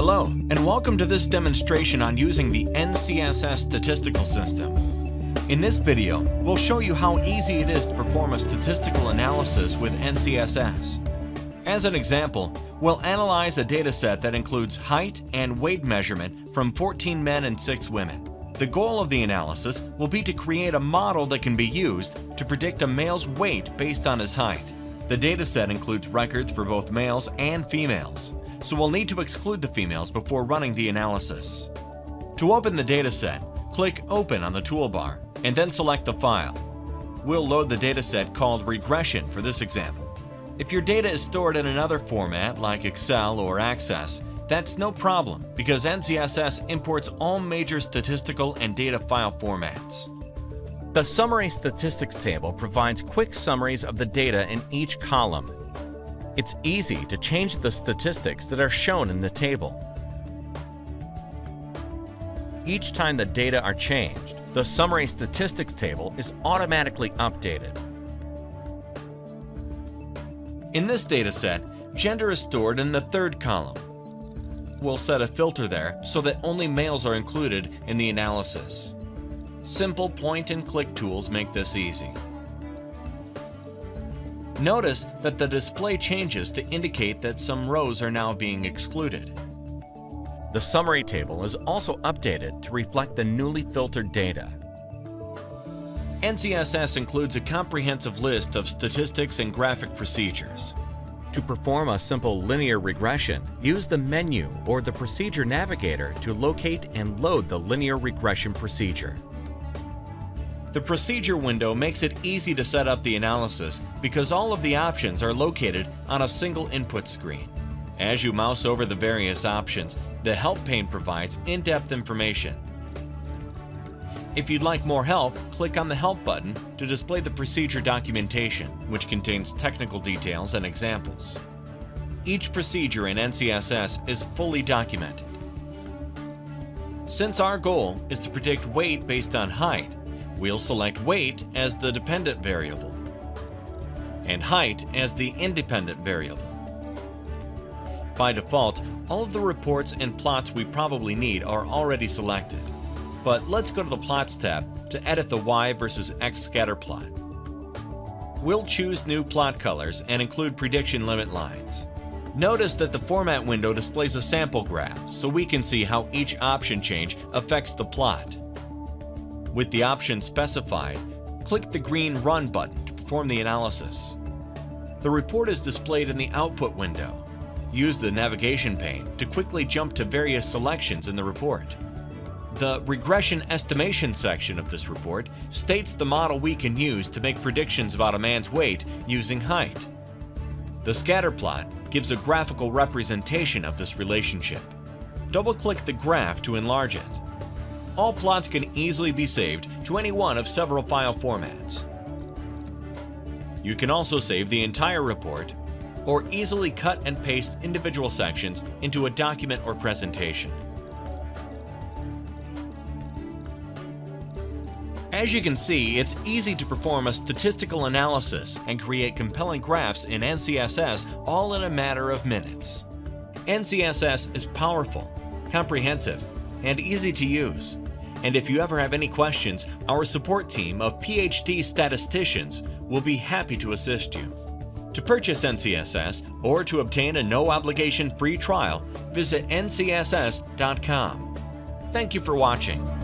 Hello, and welcome to this demonstration on using the NCSS statistical system. In this video, we'll show you how easy it is to perform a statistical analysis with NCSS. As an example, we'll analyze a dataset that includes height and weight measurement from 14 men and 6 women. The goal of the analysis will be to create a model that can be used to predict a male's weight based on his height. The dataset includes records for both males and females, so we'll need to exclude the females before running the analysis. To open the dataset, click Open on the toolbar and then select the file. We'll load the dataset called regression for this example. If your data is stored in another format like Excel or Access, that's no problem because NCSS imports all major statistical and data file formats. The Summary Statistics table provides quick summaries of the data in each column. It's easy to change the statistics that are shown in the table. Each time the data are changed, the Summary Statistics table is automatically updated. In this dataset, gender is stored in the third column. We'll set a filter there so that only males are included in the analysis. Simple point and click tools make this easy. Notice that the display changes to indicate that some rows are now being excluded. The summary table is also updated to reflect the newly filtered data. NCSS includes a comprehensive list of statistics and graphic procedures. To perform a simple linear regression, use the menu or the procedure navigator to locate and load the linear regression procedure. The procedure window makes it easy to set up the analysis because all of the options are located on a single input screen. As you mouse over the various options, the Help pane provides in-depth information. If you'd like more help, click on the Help button to display the procedure documentation, which contains technical details and examples. Each procedure in NCSS is fully documented. Since our goal is to predict weight based on height, we'll select weight as the dependent variable and height as the independent variable. By default, all of the reports and plots we probably need are already selected. But let's go to the Plots tab to edit the Y versus X scatter plot. We'll choose new plot colors and include prediction limit lines. Notice that the format window displays a sample graph so we can see how each option change affects the plot. With the option specified, click the green Run button to perform the analysis. The report is displayed in the Output window. Use the navigation pane to quickly jump to various selections in the report. The Regression Estimation section of this report states the model we can use to make predictions about a man's weight using height. The scatter plot gives a graphical representation of this relationship. Double-click the graph to enlarge it all plots can easily be saved to any one of several file formats. You can also save the entire report or easily cut and paste individual sections into a document or presentation. As you can see, it's easy to perform a statistical analysis and create compelling graphs in NCSS all in a matter of minutes. NCSS is powerful, comprehensive, and easy to use. And if you ever have any questions, our support team of PhD statisticians will be happy to assist you. To purchase NCSS or to obtain a no obligation free trial, visit ncss.com. Thank you for watching.